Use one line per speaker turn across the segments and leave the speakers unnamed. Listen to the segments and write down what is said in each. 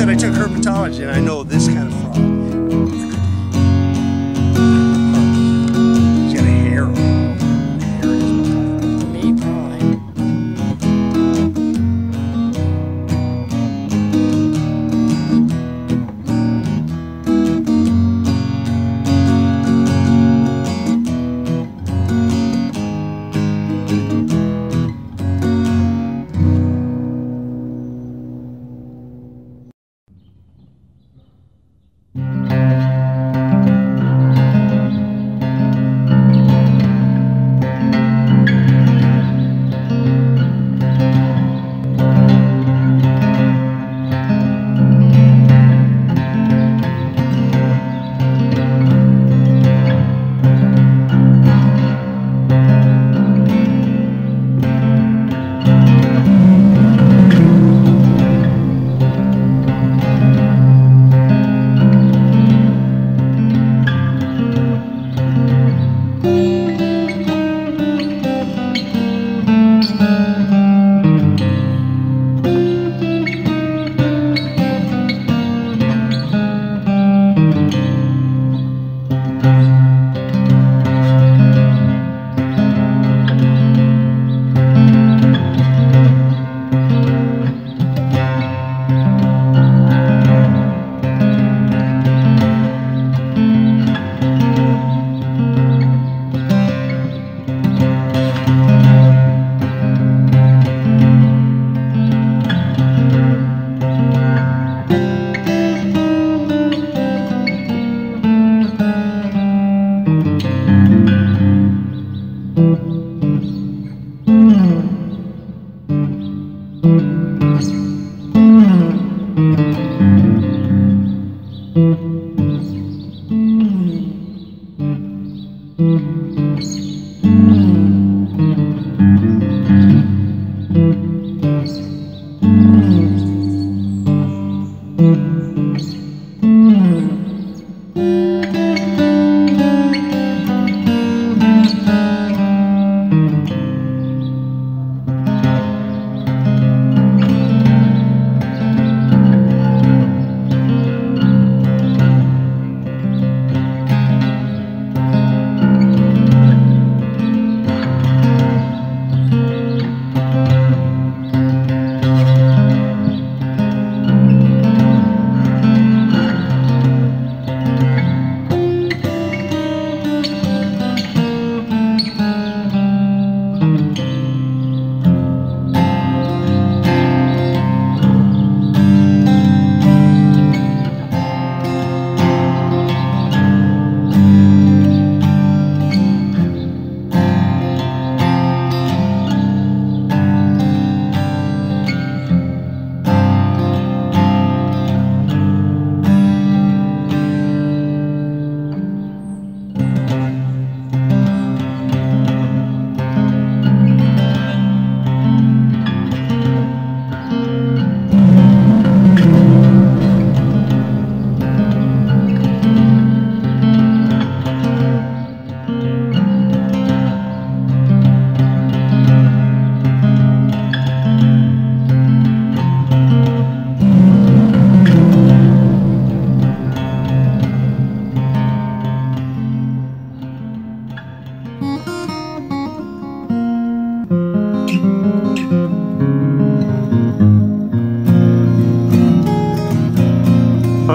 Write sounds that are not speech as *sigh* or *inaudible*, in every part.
said I took herpetology and I know this kind of frog.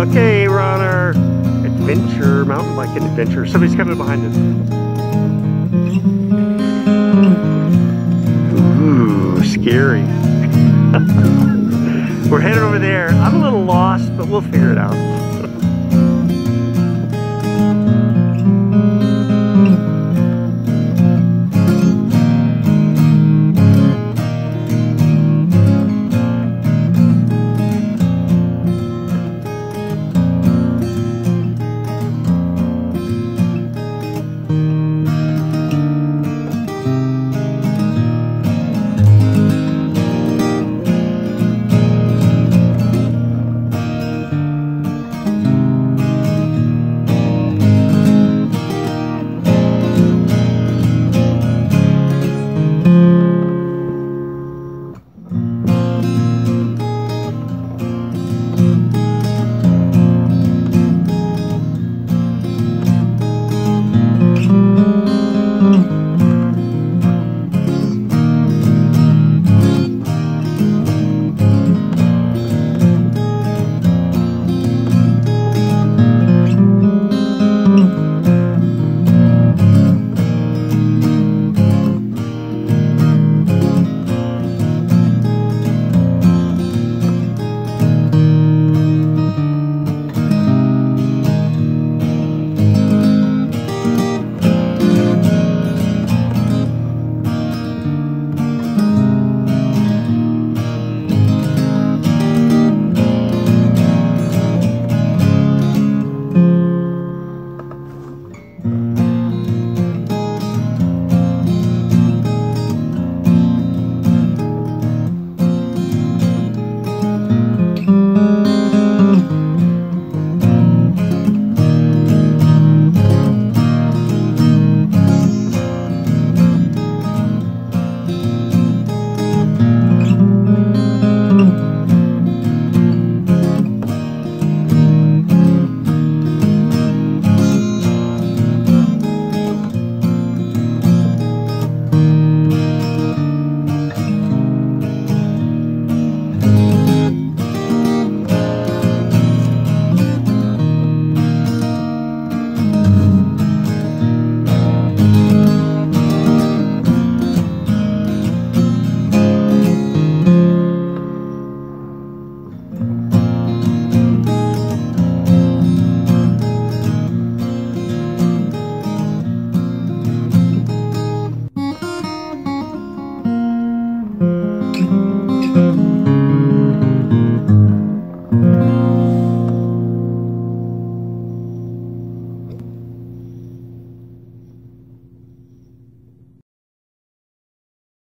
Okay, our adventure, mountain biking adventure. Somebody's coming behind us. Ooh, scary. *laughs* we're headed over there. I'm a little lost, but we'll figure it out.